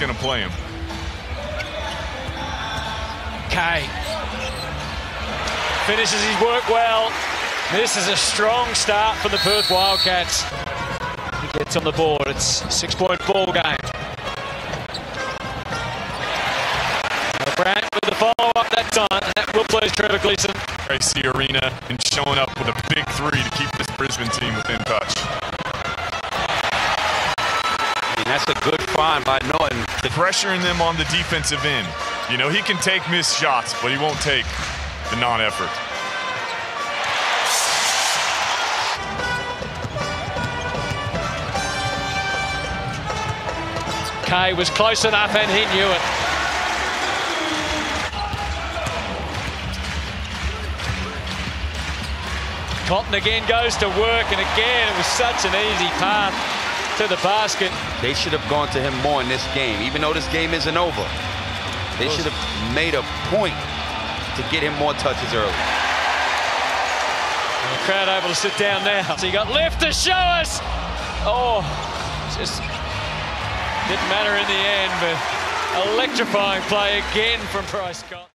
going to play him. Kay finishes his work well. This is a strong start for the Perth Wildcats. He gets on the board. It's six-point ball game. Grant with the follow-up that time. That will please Trevor Gleeson. Gracie Arena and showing up with a big three to keep this Brisbane team within touch. That's a good find by Norton. Pressuring them on the defensive end. You know, he can take missed shots, but he won't take the non-effort. Kay was close enough and he knew it. Cotton again goes to work and again it was such an easy path to the basket. They should have gone to him more in this game, even though this game isn't over. They should have made a point to get him more touches early. And the crowd able to sit down now. So you got left to show us. Oh, just didn't matter in the end, but electrifying play again from Price Scott.